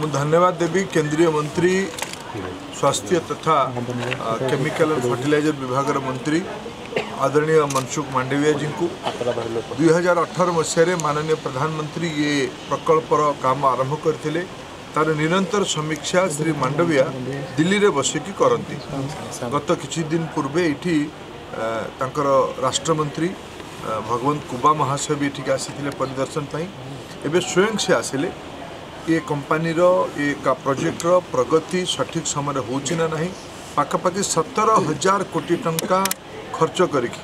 धन्यवाद देवी ଦେବି मंत्री स्वास्थ्य तथा ତଥା କେମିକାଲ ଆଣ୍ଡ ଫର୍ଟିଲାଇଜର ବିଭାଗର आदरणीय मनसुख मांडविया जी को दुई हजार अठर मसीह माननीय प्रधानमंत्री ये प्रकल्पर काम आरंभ करते तार निरंतर समीक्षा श्री मांडविया दिल्ली में बसिकी करती गत किसी दिन पूर्वे ये राष्ट्रमंत्री भगवंत कुबा महाशय भी ये आसी परिदर्शन एवं स्वयं से आसिले ଏ କମ୍ପାନୀର ଏ ପ୍ରୋଜେକ୍ଟର ପ୍ରଗତି ସଠିକ୍ ସମୟରେ ହେଉଛି ନା ନାହିଁ ପାଖାପାଖି ସତର ହଜାର କୋଟି ଟଙ୍କା ଖର୍ଚ୍ଚ କରିକି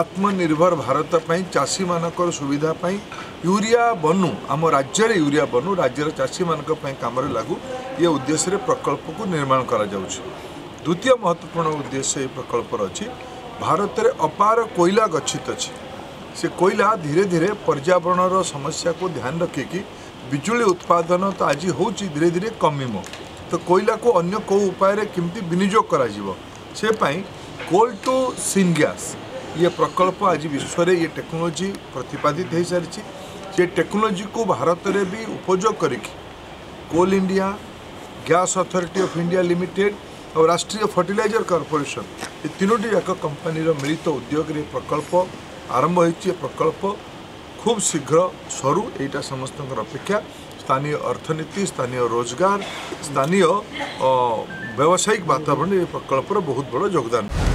ଆତ୍ମନିର୍ଭର ଭାରତ ପାଇଁ ଚାଷୀମାନଙ୍କର ସୁବିଧା ପାଇଁ ୟୁରିଆ ବନୁ ଆମ ରାଜ୍ୟରେ ୟୁରିଆ ବନୁ ରାଜ୍ୟର ଚାଷୀମାନଙ୍କ ପାଇଁ କାମରେ ଲାଗୁ ଏ ଉଦ୍ଦେଶ୍ୟରେ ପ୍ରକଳ୍ପକୁ ନିର୍ମାଣ କରାଯାଉଛି ଦ୍ୱିତୀୟ ମହତ୍ୱପୂର୍ଣ୍ଣ ଉଦ୍ଦେଶ୍ୟ ଏହି ପ୍ରକଳ୍ପର ଅଛି ଭାରତରେ ଅପାର କୋଇଲା ଗଚ୍ଛିତ ଅଛି ସେ କୋଇଲା ଧୀରେ ଧୀରେ ପର୍ଯ୍ୟାବରଣର ସମସ୍ୟାକୁ ଧ୍ୟାନ ରଖିକି विजुली उत्पादन तो आज हूँ धीरे धीरे कमिम तो कोईला को अन्य को उपाय केमती विनिजोग कोल टू सीन गैस ये प्रकल्प आज विश्व ये टेक्नोलोजी प्रतिपादित हो सारी से टेक्नोलोजी को भारत में भी उपयोग coal India gas authority of India limited और राष्ट्रीय फर्टिलाइजर कॉर्पोरेशन ये तीनोटी जाक कंपानी मिलित तो उद्योग प्रकल्प आरंभ हो प्रकल्प खुब शीघ्र सर्टा समस्त अपेक्षा स्थानीय अर्थनीति स्थानीय रोजगार स्थानीय व्यवसायिक वातावरण यो प्रकल्पर बहुत बड योगदान